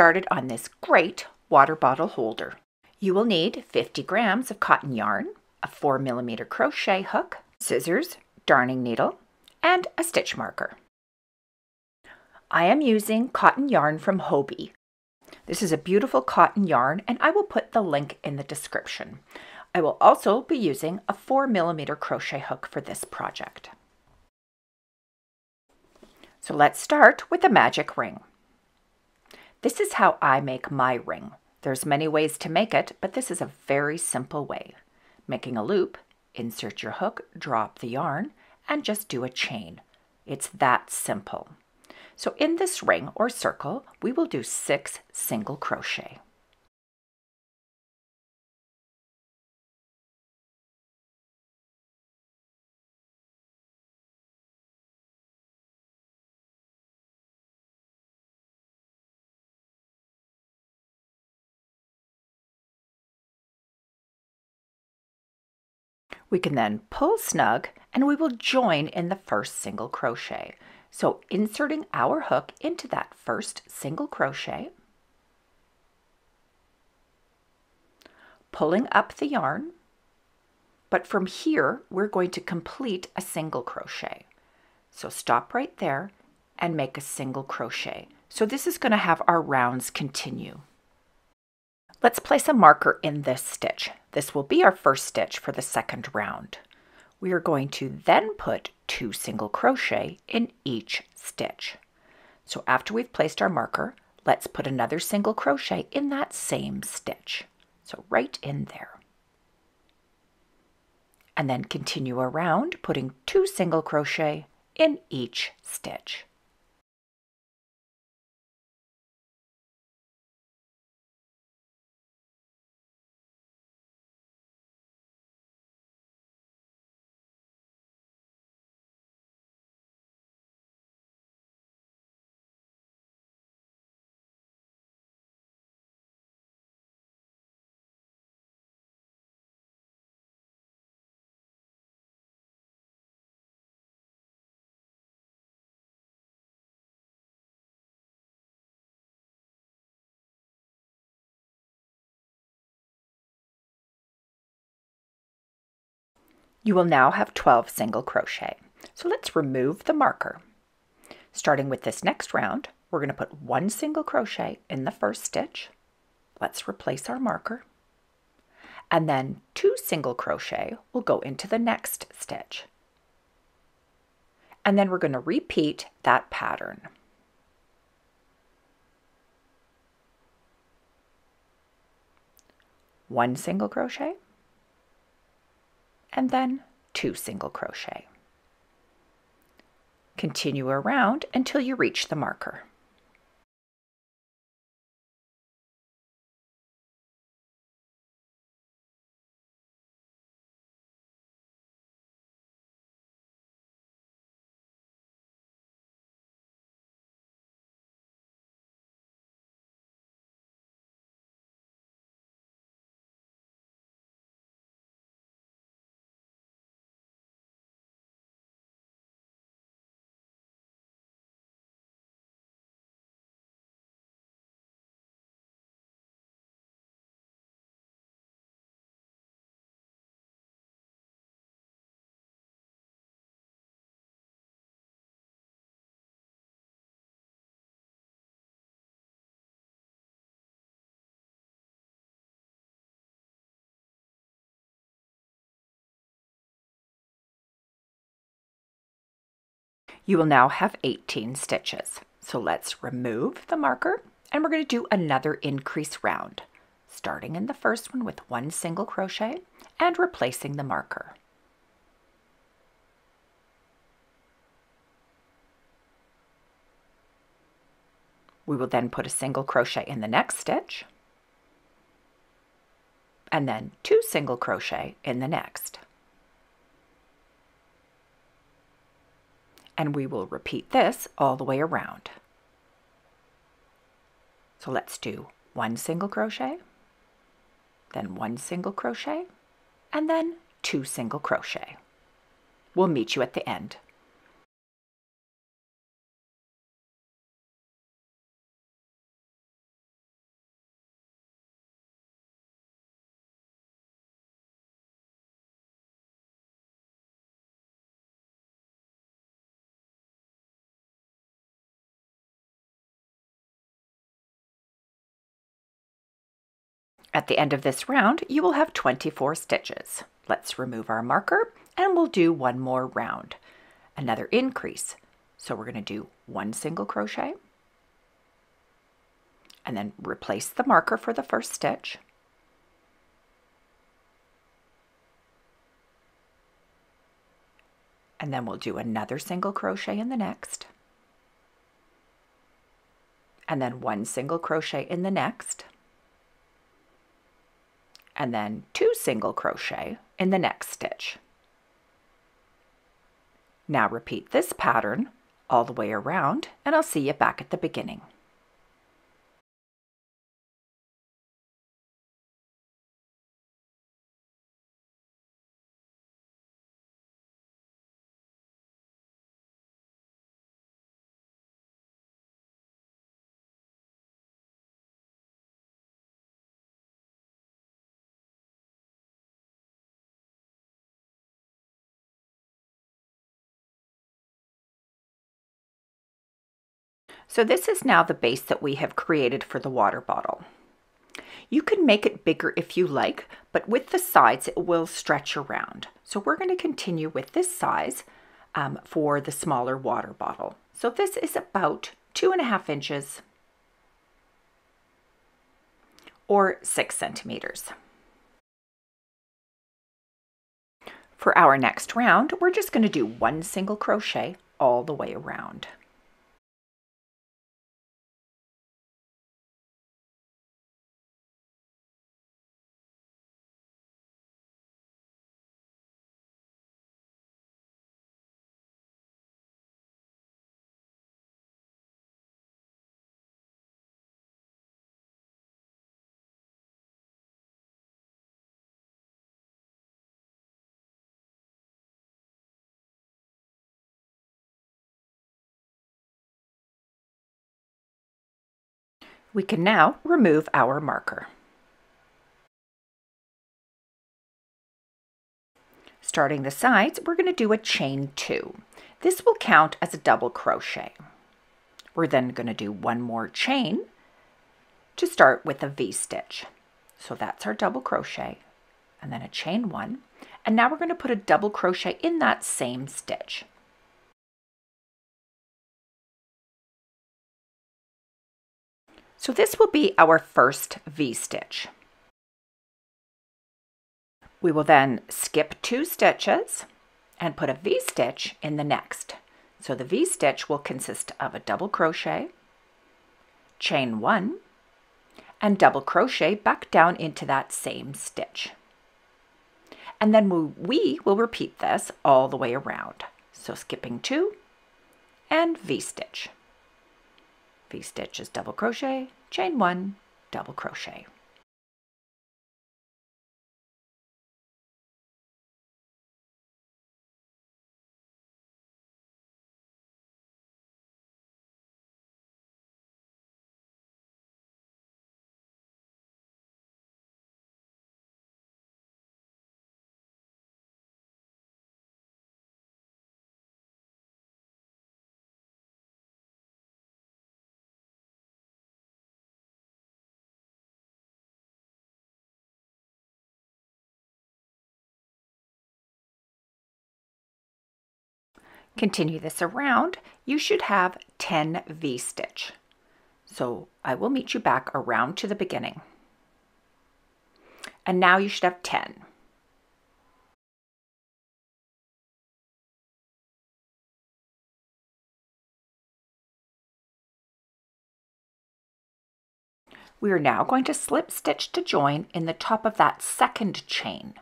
started on this great water bottle holder. You will need 50 grams of cotton yarn, a 4 millimeter crochet hook, scissors, darning needle, and a stitch marker. I am using cotton yarn from Hobbii. This is a beautiful cotton yarn and I will put the link in the description. I will also be using a 4 millimeter crochet hook for this project. So let's start with the magic ring. This is how I make my ring. There's many ways to make it, but this is a very simple way. Making a loop, insert your hook, drop the yarn, and just do a chain. It's that simple. So in this ring or circle, we will do six single crochet. We can then pull snug and we will join in the first single crochet. So inserting our hook into that first single crochet, pulling up the yarn, but from here we're going to complete a single crochet. So stop right there and make a single crochet. So this is going to have our rounds continue. Let's place a marker in this stitch. This will be our first stitch for the second round. We are going to then put two single crochet in each stitch. So after we've placed our marker, let's put another single crochet in that same stitch. So right in there. And then continue around putting two single crochet in each stitch. You will now have 12 single crochet. So let's remove the marker. Starting with this next round, we're going to put one single crochet in the first stitch. Let's replace our marker. And then two single crochet will go into the next stitch. And then we're going to repeat that pattern. One single crochet, and then two single crochet. Continue around until you reach the marker. You will now have 18 stitches. So let's remove the marker and we're going to do another increase round, starting in the first one with one single crochet and replacing the marker. We will then put a single crochet in the next stitch and then two single crochet in the next. And we will repeat this all the way around. So let's do one single crochet, then one single crochet, and then two single crochet. We'll meet you at the end. At the end of this round, you will have 24 stitches. Let's remove our marker and we'll do one more round, another increase. So we're going to do one single crochet and then replace the marker for the first stitch. And then we'll do another single crochet in the next. And then one single crochet in the next and then two single crochet in the next stitch. Now repeat this pattern all the way around and I'll see you back at the beginning. So this is now the base that we have created for the water bottle. You can make it bigger if you like, but with the sides it will stretch around. So we're going to continue with this size um, for the smaller water bottle. So this is about two and a half inches or six centimeters. For our next round, we're just going to do one single crochet all the way around. We can now remove our marker. Starting the sides, we're going to do a chain two. This will count as a double crochet. We're then going to do one more chain to start with a V-stitch. So that's our double crochet and then a chain one. And now we're going to put a double crochet in that same stitch. So this will be our first V-stitch. We will then skip two stitches and put a V-stitch in the next. So the V-stitch will consist of a double crochet, chain one, and double crochet back down into that same stitch. And then we, will repeat this all the way around. So skipping two and V-stitch. V-stitch is double crochet, chain one, double crochet. Continue this around, you should have 10 V-stitch. So I will meet you back around to the beginning. And now you should have 10. We are now going to slip stitch to join in the top of that second chain.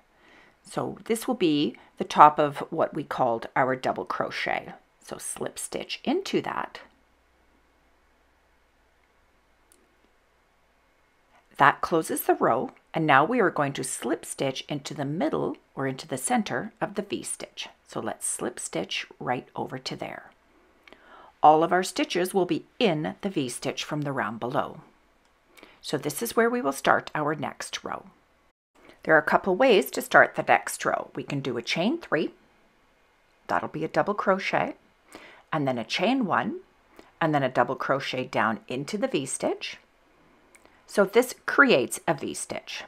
So this will be the top of what we called our double crochet. So slip stitch into that. That closes the row and now we are going to slip stitch into the middle or into the center of the V-stitch. So let's slip stitch right over to there. All of our stitches will be in the V-stitch from the round below. So this is where we will start our next row. There are a couple ways to start the next row. We can do a chain three, that'll be a double crochet, and then a chain one, and then a double crochet down into the V-stitch. So this creates a V-stitch.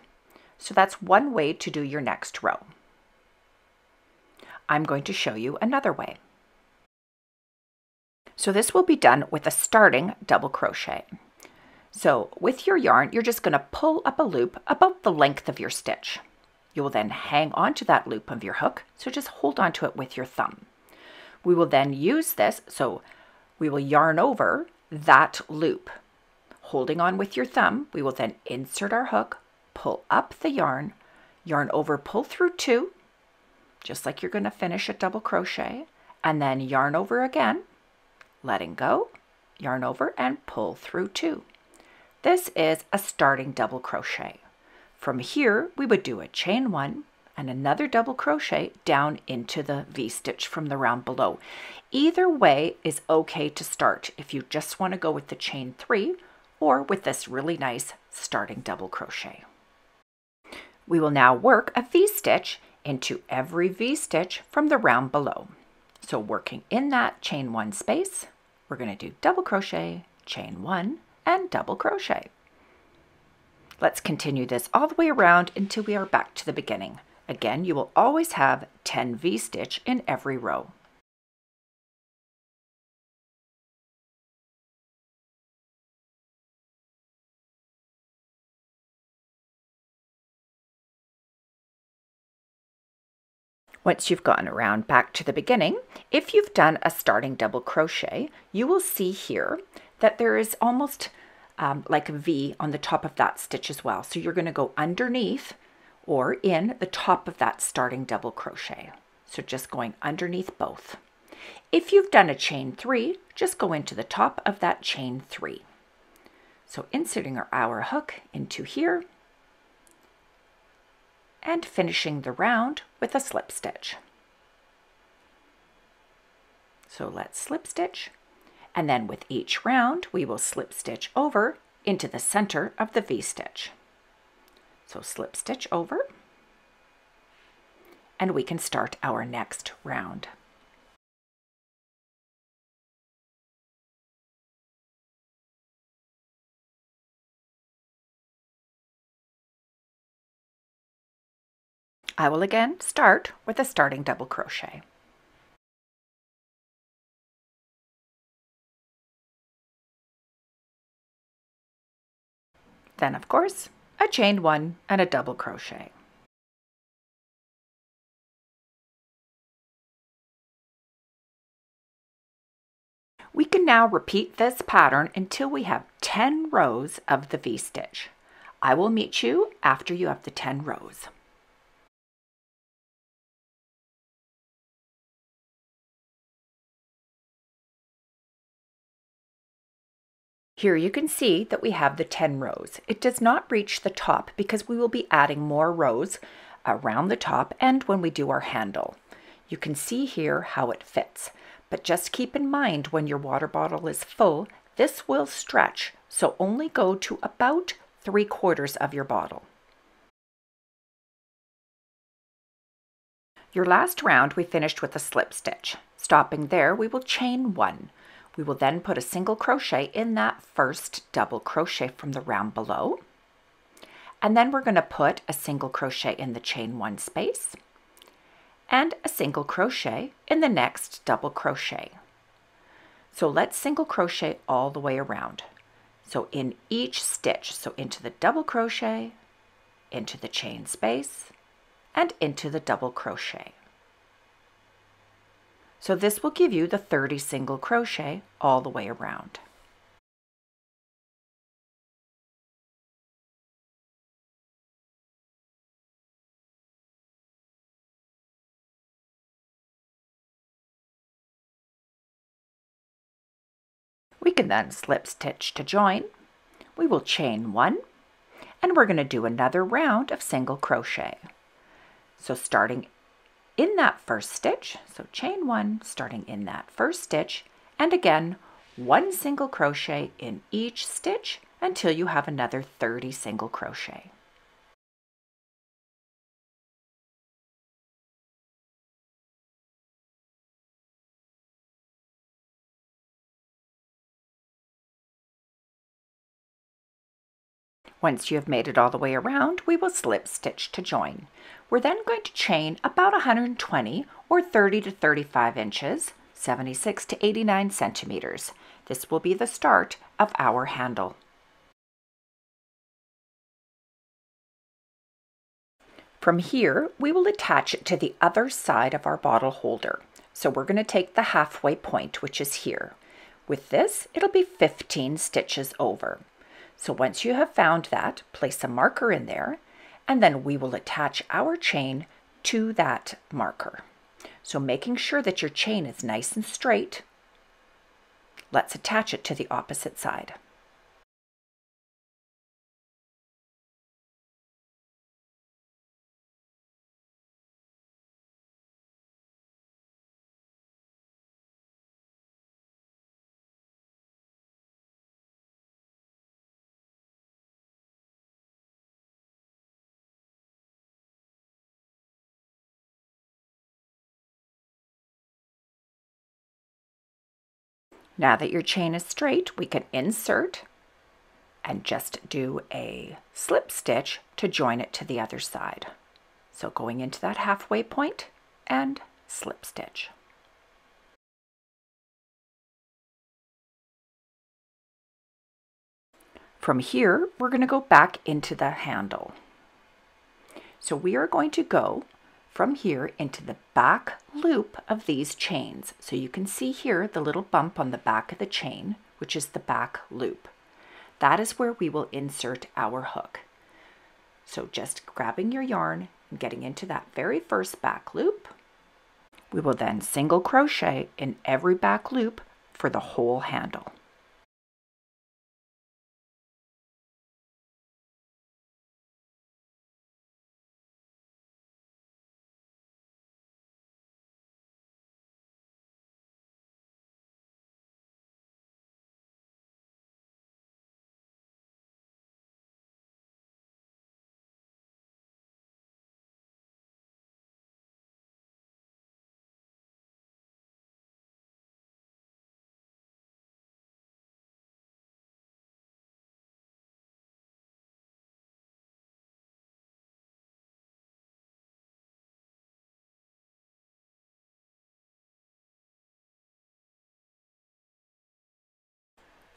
So that's one way to do your next row. I'm going to show you another way. So this will be done with a starting double crochet. So with your yarn, you're just going to pull up a loop about the length of your stitch. You will then hang onto that loop of your hook, so just hold onto it with your thumb. We will then use this, so we will yarn over that loop. Holding on with your thumb, we will then insert our hook, pull up the yarn, yarn over, pull through two, just like you're going to finish a double crochet, and then yarn over again, letting go, yarn over, and pull through two. This is a starting double crochet. From here, we would do a chain one and another double crochet down into the V-stitch from the round below. Either way is okay to start if you just want to go with the chain three or with this really nice starting double crochet. We will now work a V-stitch into every V-stitch from the round below. So working in that chain one space, we're going to do double crochet, chain one, and double crochet. Let's continue this all the way around until we are back to the beginning. Again, you will always have 10 V-stitch in every row. Once you've gotten around back to the beginning, if you've done a starting double crochet, you will see here that there is almost um, like a V on the top of that stitch as well. So you're going to go underneath or in the top of that starting double crochet. So just going underneath both. If you've done a chain three, just go into the top of that chain three. So inserting our, our hook into here and finishing the round with a slip stitch. So let's slip stitch and then with each round we will slip stitch over into the center of the V-stitch. So slip stitch over and we can start our next round. I will again start with a starting double crochet. Then, of course, a chain one and a double crochet. We can now repeat this pattern until we have 10 rows of the V-stitch. I will meet you after you have the 10 rows. Here you can see that we have the 10 rows. It does not reach the top because we will be adding more rows around the top and when we do our handle. You can see here how it fits, but just keep in mind when your water bottle is full, this will stretch, so only go to about 3 quarters of your bottle. Your last round we finished with a slip stitch. Stopping there, we will chain one. We will then put a single crochet in that first double crochet from the round below. And then we're going to put a single crochet in the chain one space and a single crochet in the next double crochet. So let's single crochet all the way around. So in each stitch, so into the double crochet, into the chain space, and into the double crochet. So this will give you the 30 single crochet all the way around. We can then slip stitch to join. We will chain one and we're going to do another round of single crochet. So starting in that first stitch, so chain one, starting in that first stitch, and again, one single crochet in each stitch until you have another 30 single crochet. Once you have made it all the way around, we will slip stitch to join. We're then going to chain about 120 or 30 to 35 inches, 76 to 89 centimeters. This will be the start of our handle. From here, we will attach it to the other side of our bottle holder. So we're going to take the halfway point, which is here. With this, it'll be 15 stitches over. So once you have found that, place a marker in there, and then we will attach our chain to that marker. So making sure that your chain is nice and straight, let's attach it to the opposite side. Now that your chain is straight, we can insert and just do a slip stitch to join it to the other side. So going into that halfway point and slip stitch. From here, we're going to go back into the handle. So we are going to go from here into the back loop of these chains. So you can see here the little bump on the back of the chain, which is the back loop. That is where we will insert our hook. So just grabbing your yarn and getting into that very first back loop, we will then single crochet in every back loop for the whole handle.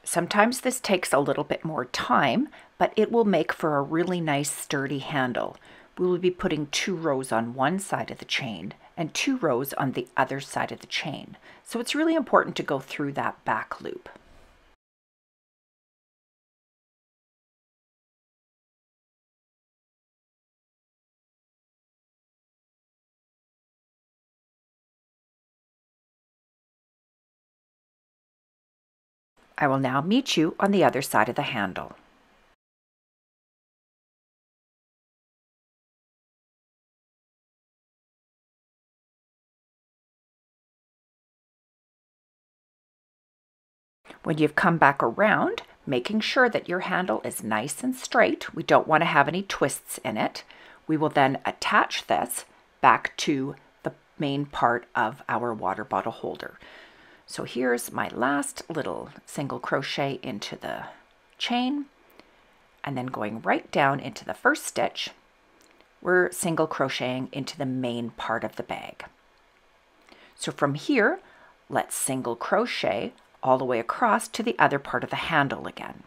Sometimes this takes a little bit more time, but it will make for a really nice sturdy handle. We will be putting two rows on one side of the chain and two rows on the other side of the chain. So it's really important to go through that back loop. I will now meet you on the other side of the handle. When you've come back around, making sure that your handle is nice and straight, we don't want to have any twists in it, we will then attach this back to the main part of our water bottle holder. So here's my last little single crochet into the chain and then going right down into the first stitch, we're single crocheting into the main part of the bag. So from here, let's single crochet all the way across to the other part of the handle again.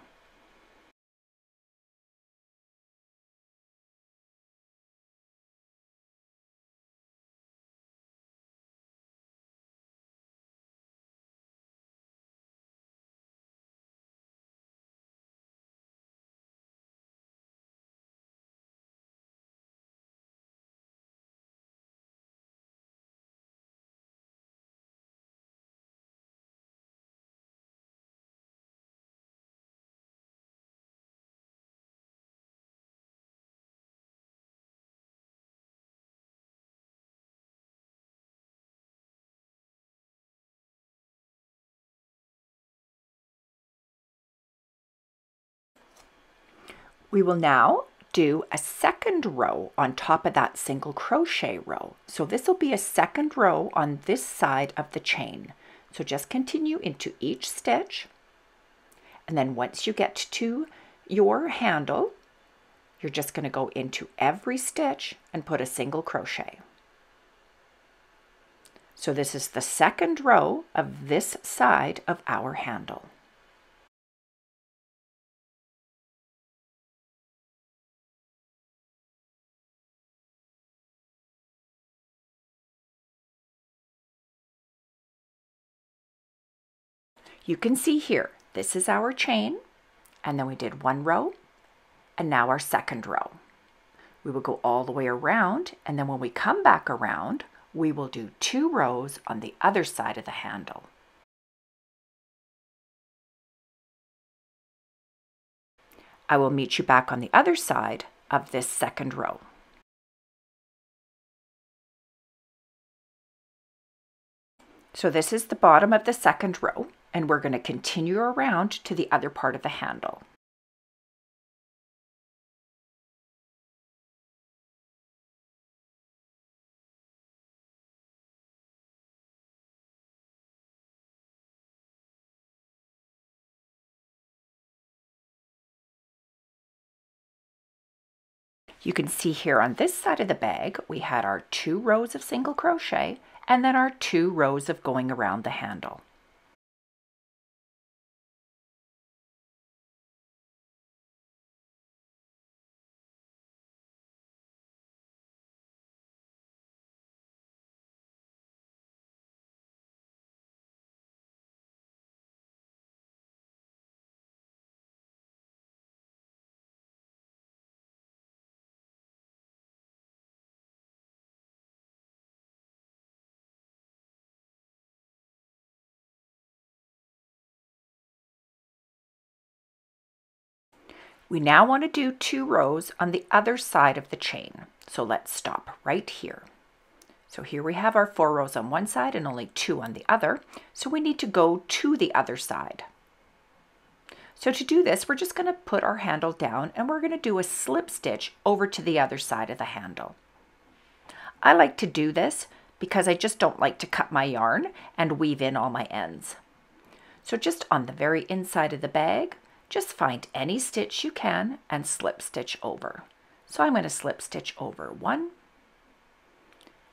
We will now do a second row on top of that single crochet row. So this will be a second row on this side of the chain. So just continue into each stitch. And then once you get to your handle, you're just going to go into every stitch and put a single crochet. So this is the second row of this side of our handle. You can see here, this is our chain, and then we did one row, and now our second row. We will go all the way around, and then when we come back around, we will do two rows on the other side of the handle. I will meet you back on the other side of this second row. So this is the bottom of the second row and we're going to continue around to the other part of the handle. You can see here on this side of the bag, we had our two rows of single crochet and then our two rows of going around the handle. We now want to do two rows on the other side of the chain. So let's stop right here. So here we have our four rows on one side and only two on the other. So we need to go to the other side. So to do this, we're just going to put our handle down and we're going to do a slip stitch over to the other side of the handle. I like to do this because I just don't like to cut my yarn and weave in all my ends. So just on the very inside of the bag, just find any stitch you can and slip stitch over. So I'm going to slip stitch over one,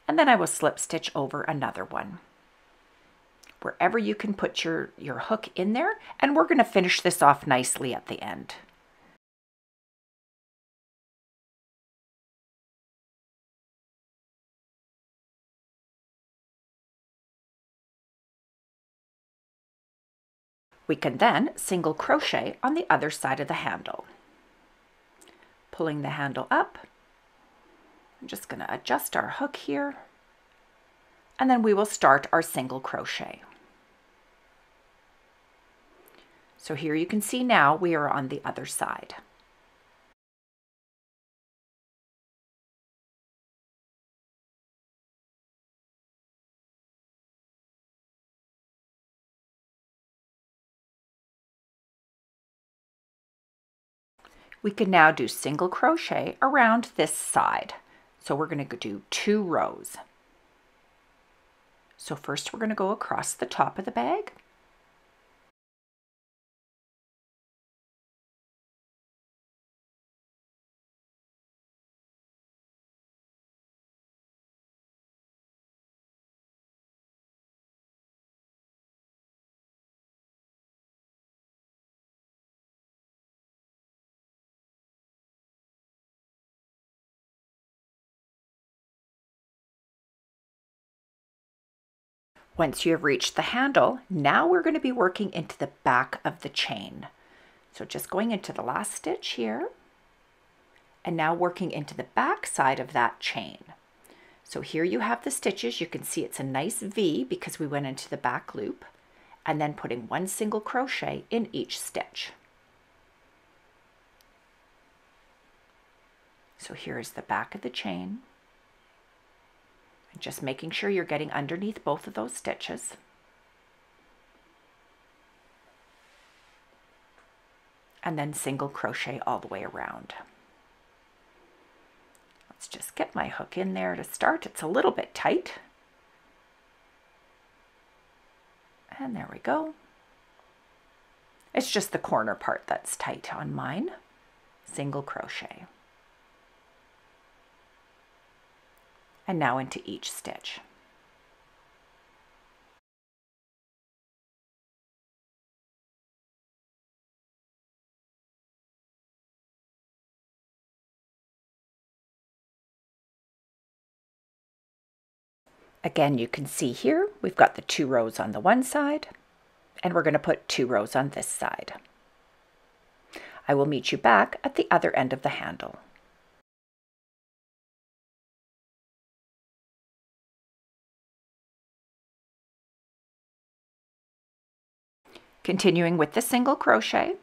and then I will slip stitch over another one. Wherever you can put your, your hook in there, and we're going to finish this off nicely at the end. We can then single crochet on the other side of the handle. Pulling the handle up, I'm just going to adjust our hook here, and then we will start our single crochet. So here you can see now we are on the other side. We can now do single crochet around this side. So we're going to do two rows. So first we're going to go across the top of the bag. Once you have reached the handle, now we're going to be working into the back of the chain. So just going into the last stitch here, and now working into the back side of that chain. So here you have the stitches. You can see it's a nice V because we went into the back loop, and then putting one single crochet in each stitch. So here's the back of the chain. Just making sure you're getting underneath both of those stitches. And then single crochet all the way around. Let's just get my hook in there to start. It's a little bit tight. And there we go. It's just the corner part that's tight on mine. Single crochet. And now into each stitch. Again, you can see here, we've got the two rows on the one side, and we're going to put two rows on this side. I will meet you back at the other end of the handle. Continuing with the single crochet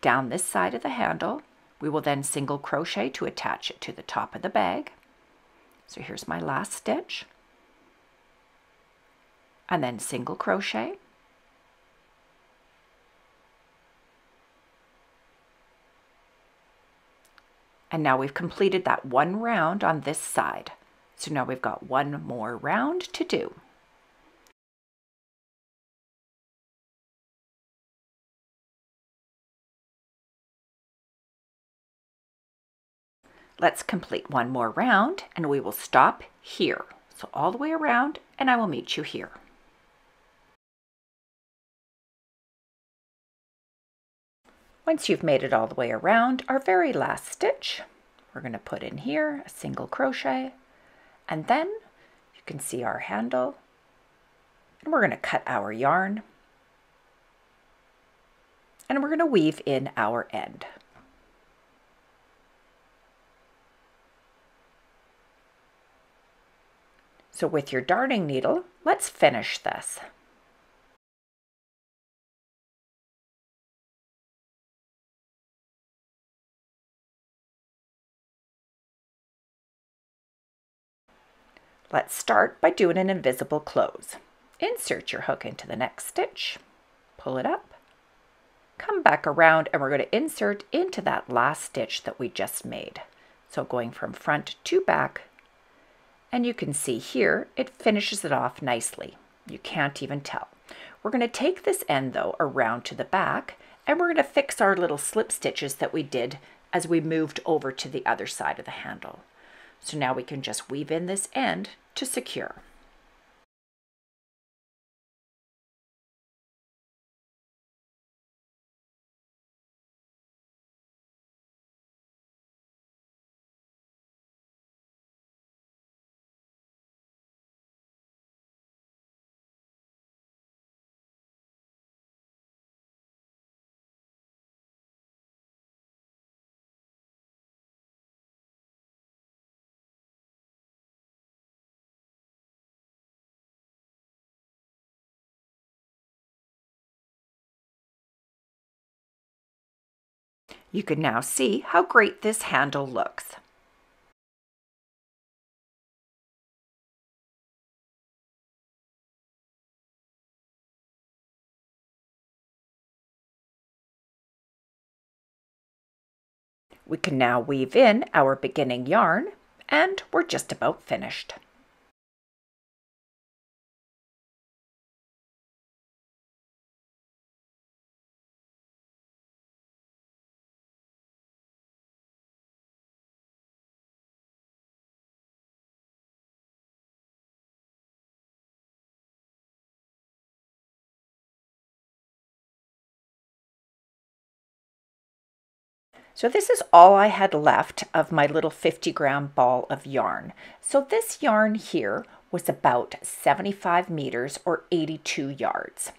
down this side of the handle, we will then single crochet to attach it to the top of the bag. So here's my last stitch. And then single crochet. And now we've completed that one round on this side. So now we've got one more round to do Let's complete one more round and we will stop here. So all the way around and I will meet you here. Once you've made it all the way around, our very last stitch, we're going to put in here a single crochet, and then you can see our handle, and we're going to cut our yarn, and we're going to weave in our end. So with your darning needle, let's finish this. Let's start by doing an invisible close. Insert your hook into the next stitch, pull it up, come back around and we're going to insert into that last stitch that we just made. So going from front to back, and you can see here, it finishes it off nicely. You can't even tell. We're going to take this end though around to the back and we're going to fix our little slip stitches that we did as we moved over to the other side of the handle. So now we can just weave in this end to secure. You can now see how great this handle looks. We can now weave in our beginning yarn and we're just about finished. So this is all I had left of my little 50 gram ball of yarn. So this yarn here was about 75 meters or 82 yards.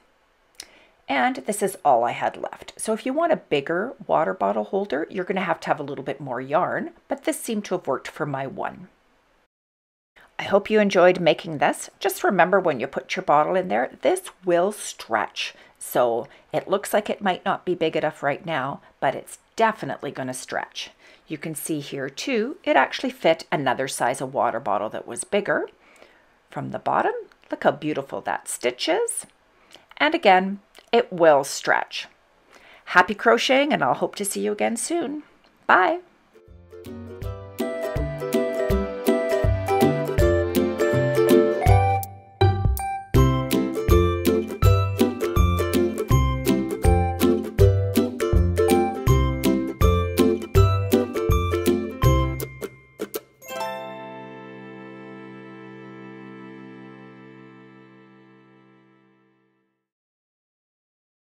And this is all I had left. So if you want a bigger water bottle holder, you're gonna have to have a little bit more yarn, but this seemed to have worked for my one. I hope you enjoyed making this. Just remember when you put your bottle in there, this will stretch. So it looks like it might not be big enough right now, but it's definitely going to stretch. You can see here too, it actually fit another size of water bottle that was bigger. From the bottom, look how beautiful that stitch is. And again, it will stretch. Happy crocheting and I'll hope to see you again soon. Bye.